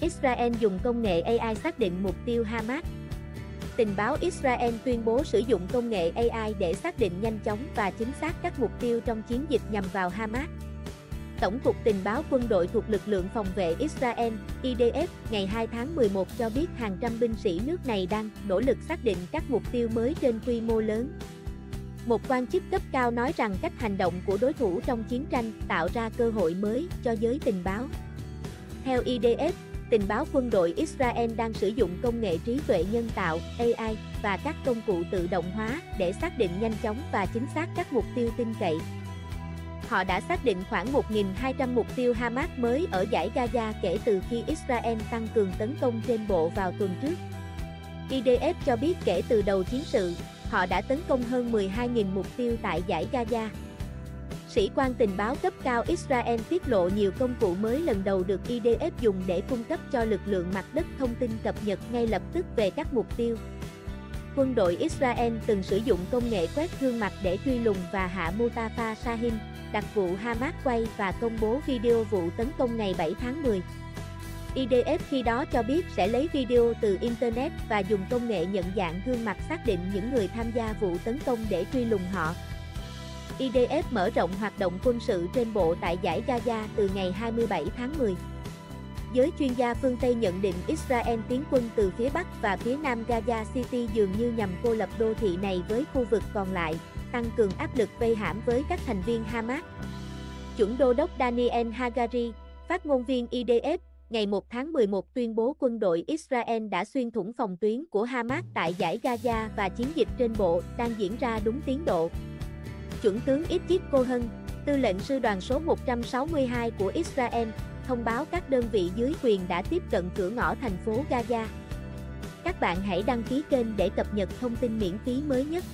Israel dùng công nghệ AI xác định mục tiêu Hamas. Tình báo Israel tuyên bố sử dụng công nghệ AI để xác định nhanh chóng và chính xác các mục tiêu trong chiến dịch nhằm vào Hamas. Tổng cục Tình báo quân đội thuộc lực lượng phòng vệ Israel, IDF, ngày 2 tháng 11 cho biết hàng trăm binh sĩ nước này đang nỗ lực xác định các mục tiêu mới trên quy mô lớn. Một quan chức cấp cao nói rằng cách hành động của đối thủ trong chiến tranh tạo ra cơ hội mới cho giới tình báo. Theo IDF, tình báo quân đội Israel đang sử dụng công nghệ trí tuệ nhân tạo AI và các công cụ tự động hóa để xác định nhanh chóng và chính xác các mục tiêu tin cậy. Họ đã xác định khoảng 1.200 mục tiêu Hamas mới ở giải Gaza kể từ khi Israel tăng cường tấn công trên bộ vào tuần trước. IDF cho biết kể từ đầu chiến sự, họ đã tấn công hơn 12.000 mục tiêu tại giải Gaza. Sĩ quan tình báo cấp cao Israel tiết lộ nhiều công cụ mới lần đầu được IDF dùng để cung cấp cho lực lượng mặt đất thông tin cập nhật ngay lập tức về các mục tiêu. Quân đội Israel từng sử dụng công nghệ quét gương mặt để truy lùng và hạ Mustafa Sahin, đặc vụ Hamas quay và công bố video vụ tấn công ngày 7 tháng 10. IDF khi đó cho biết sẽ lấy video từ Internet và dùng công nghệ nhận dạng gương mặt xác định những người tham gia vụ tấn công để truy lùng họ. IDF mở rộng hoạt động quân sự trên bộ tại giải Gaza từ ngày 27 tháng 10. Giới chuyên gia phương Tây nhận định Israel tiến quân từ phía Bắc và phía Nam Gaza City dường như nhằm cô lập đô thị này với khu vực còn lại, tăng cường áp lực vây hãm với các thành viên Hamas. Chuẩn đô đốc Daniel Hagari, phát ngôn viên IDF, ngày 1 tháng 11 tuyên bố quân đội Israel đã xuyên thủng phòng tuyến của Hamas tại giải Gaza và chiến dịch trên bộ đang diễn ra đúng tiến độ. Chuẩn tướng Itzhak Cohen, tư lệnh sư đoàn số 162 của Israel, thông báo các đơn vị dưới quyền đã tiếp cận cửa ngõ thành phố Gaza. Các bạn hãy đăng ký kênh để cập nhật thông tin miễn phí mới nhất.